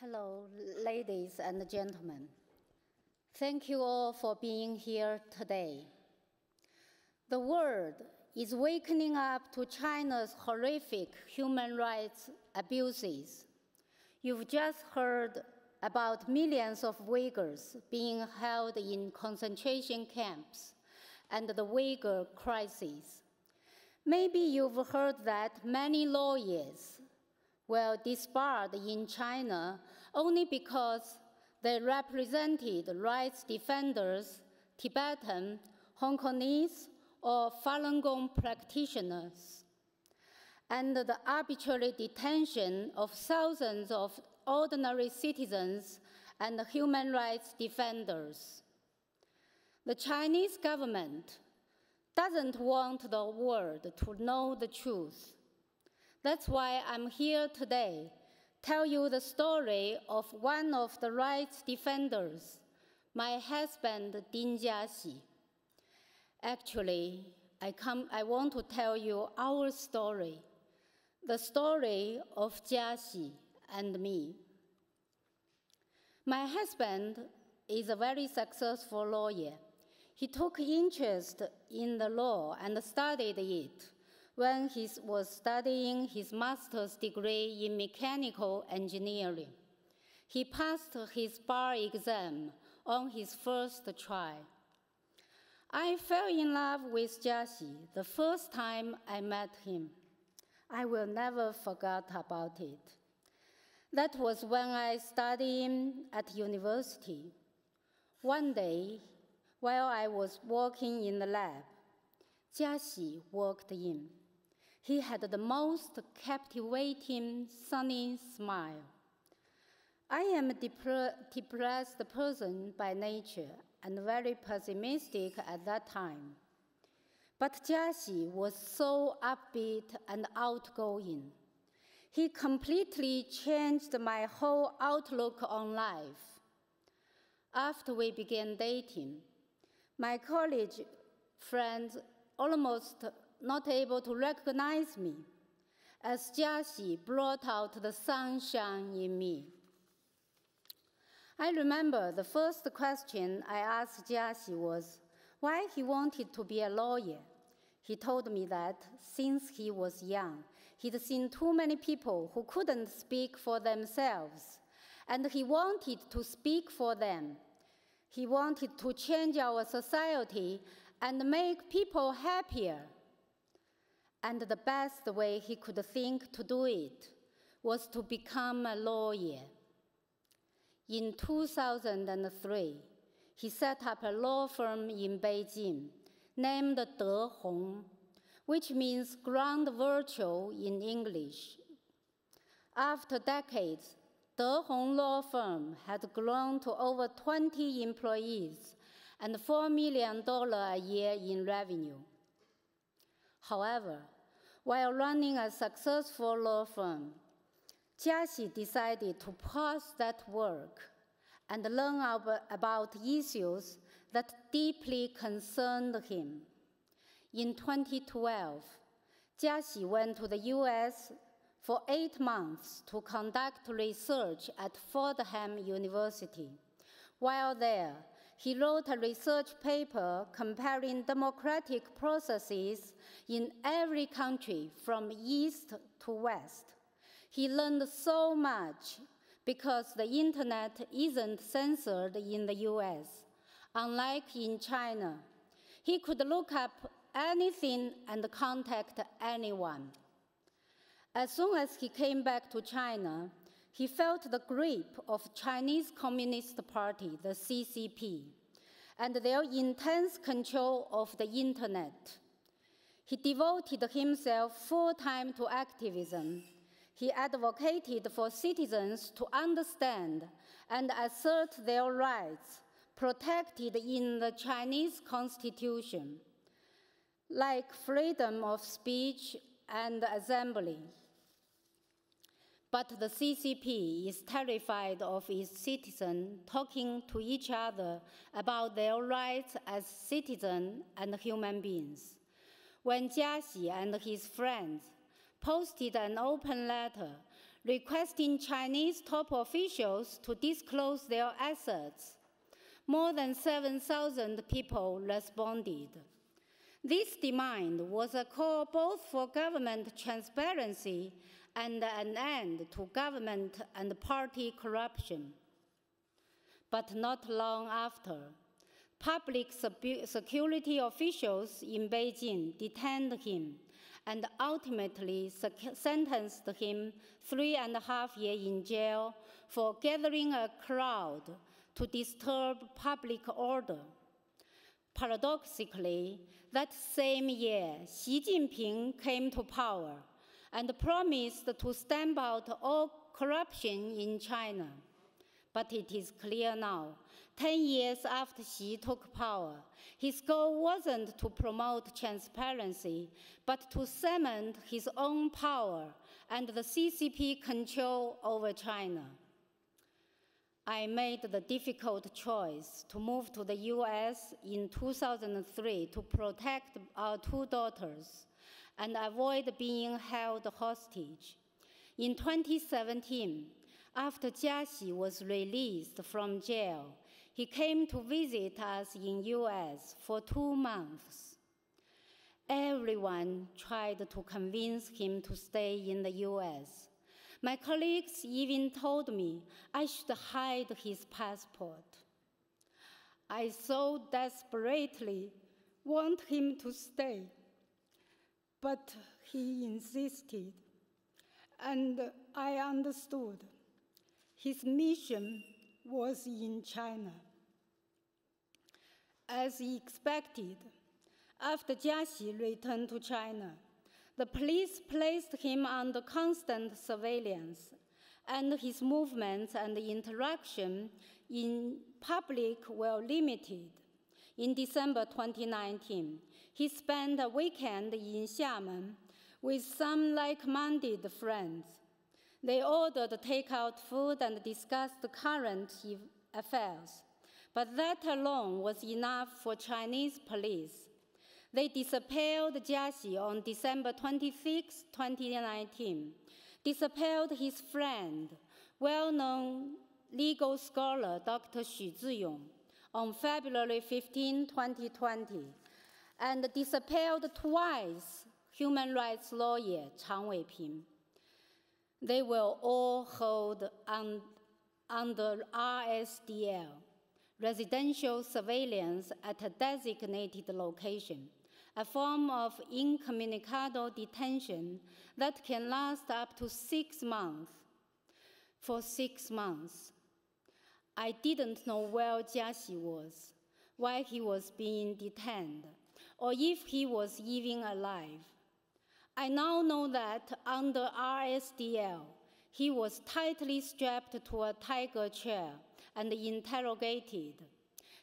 Hello, ladies and gentlemen. Thank you all for being here today. The world is wakening up to China's horrific human rights abuses. You've just heard about millions of Uyghurs being held in concentration camps and the Uyghur crisis. Maybe you've heard that many lawyers were disbarred in China only because they represented rights defenders, Tibetan, Hong Kongese, or Falun Gong practitioners, and the arbitrary detention of thousands of ordinary citizens and human rights defenders. The Chinese government doesn't want the world to know the truth. That's why I'm here today, tell you the story of one of the rights defenders, my husband Ding Jiaxi. Actually, I, come, I want to tell you our story, the story of Jiaxi and me. My husband is a very successful lawyer. He took interest in the law and studied it when he was studying his master's degree in mechanical engineering. He passed his bar exam on his first try. I fell in love with Jiaxi the first time I met him. I will never forget about it. That was when I studied at university. One day, while I was working in the lab, Jiaxi walked in. He had the most captivating, sunny smile. I am a depressed person by nature and very pessimistic at that time. But Jiaxi was so upbeat and outgoing. He completely changed my whole outlook on life. After we began dating, my college friends almost not able to recognize me, as Jiaxi brought out the sunshine in me. I remember the first question I asked Jiaxi was why he wanted to be a lawyer. He told me that since he was young, he'd seen too many people who couldn't speak for themselves, and he wanted to speak for them. He wanted to change our society and make people happier. And the best way he could think to do it was to become a lawyer. In 2003, he set up a law firm in Beijing named De Hong, which means ground virtual in English. After decades, De Hong Law Firm had grown to over 20 employees and $4 million a year in revenue. However, while running a successful law firm, Jiaxi decided to pause that work and learn about issues that deeply concerned him. In 2012, Jiaxi went to the US for eight months to conduct research at Fordham University. While there, he wrote a research paper comparing democratic processes in every country from east to west. He learned so much because the internet isn't censored in the US, unlike in China. He could look up anything and contact anyone. As soon as he came back to China, he felt the grip of Chinese Communist Party, the CCP, and their intense control of the internet. He devoted himself full time to activism. He advocated for citizens to understand and assert their rights protected in the Chinese Constitution, like freedom of speech and assembly. But the CCP is terrified of its citizens talking to each other about their rights as citizens and human beings. When Jiaxi and his friends posted an open letter requesting Chinese top officials to disclose their assets. More than 7,000 people responded. This demand was a call both for government transparency and an end to government and party corruption. But not long after, public security officials in Beijing detained him and ultimately sentenced him three and a half years in jail for gathering a crowd to disturb public order. Paradoxically, that same year, Xi Jinping came to power and promised to stamp out all corruption in China. But it is clear now, 10 years after Xi took power, his goal wasn't to promote transparency, but to cement his own power and the CCP control over China. I made the difficult choice to move to the US in 2003 to protect our two daughters and avoid being held hostage. In 2017, after Jiaxi was released from jail, he came to visit us in US for two months. Everyone tried to convince him to stay in the US. My colleagues even told me I should hide his passport. I so desperately want him to stay, but he insisted, and I understood. His mission was in China. As expected, after Jiaxi returned to China, the police placed him under constant surveillance, and his movements and interaction in public were limited. In December 2019, he spent a weekend in Xiamen with some like-minded friends. They ordered takeout food and discussed current affairs, but that alone was enough for Chinese police they disappeared Jiaxi on December 26, 2019, disappeared his friend, well-known legal scholar Dr. Xu Zhiyong, on February 15, 2020, and disappeared twice human rights lawyer Chang Weiping. They were all held un under RSDL, residential surveillance at a designated location a form of incommunicado detention that can last up to six months. For six months, I didn't know where Jiaxi was, why he was being detained, or if he was even alive. I now know that under RSDL, he was tightly strapped to a tiger chair and interrogated.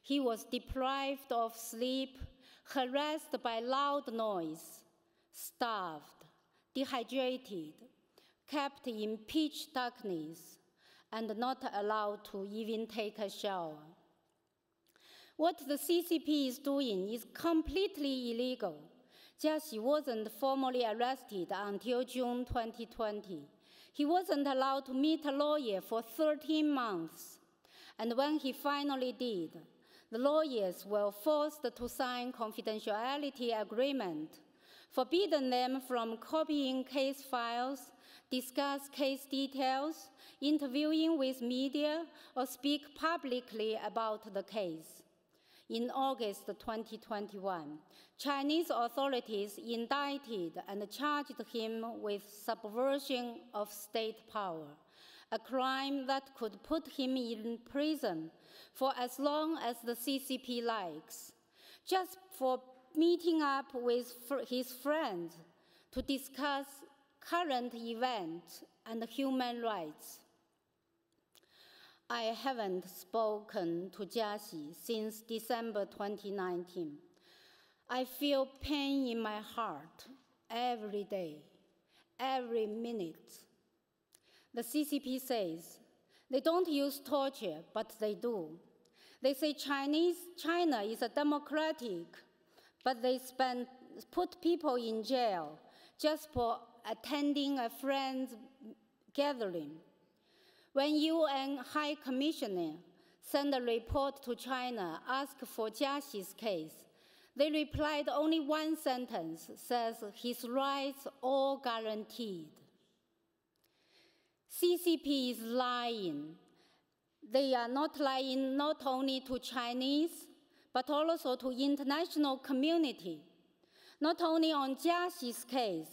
He was deprived of sleep harassed by loud noise, starved, dehydrated, kept in pitch darkness, and not allowed to even take a shower. What the CCP is doing is completely illegal. Jiaxi wasn't formally arrested until June 2020. He wasn't allowed to meet a lawyer for 13 months. And when he finally did, the lawyers were forced to sign confidentiality agreement, forbidden them from copying case files, discuss case details, interviewing with media, or speak publicly about the case. In August 2021, Chinese authorities indicted and charged him with subversion of state power, a crime that could put him in prison for as long as the CCP likes, just for meeting up with his friends to discuss current events and human rights. I haven't spoken to Jiaxi since December 2019. I feel pain in my heart every day, every minute. The CCP says they don't use torture, but they do. They say Chinese, China is a democratic, but they spend, put people in jail just for attending a friend's gathering. When UN High Commissioner sent a report to China asked for Jiaxi's case, they replied only one sentence says his rights all guaranteed. CCP is lying. They are not lying not only to Chinese, but also to international community, not only on Jiaxi's case,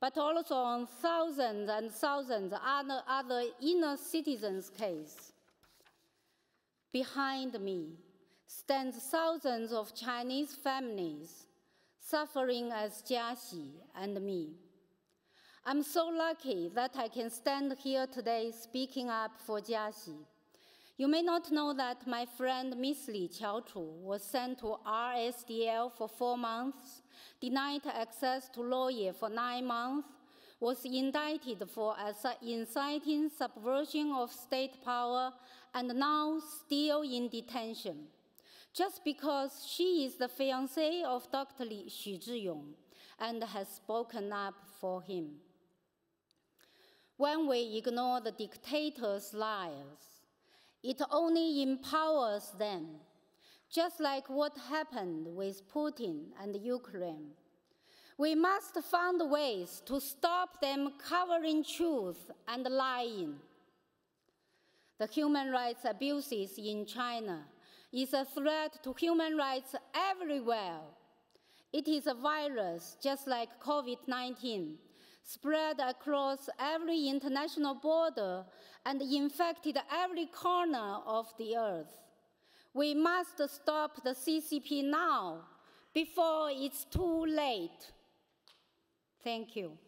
but also on thousands and thousands other, other inner citizens' case. Behind me stands thousands of Chinese families suffering as Jiaxi and me. I'm so lucky that I can stand here today speaking up for Jiaxi. You may not know that my friend Miss Li Qiaochu was sent to RSDL for four months, denied access to lawyer for nine months, was indicted for inciting subversion of state power, and now still in detention, just because she is the fiancée of Dr. Li Xu Zhiyong and has spoken up for him. When we ignore the dictator's lies, it only empowers them, just like what happened with Putin and Ukraine. We must find ways to stop them covering truth and lying. The human rights abuses in China is a threat to human rights everywhere. It is a virus just like COVID-19 spread across every international border and infected every corner of the earth. We must stop the CCP now before it's too late. Thank you.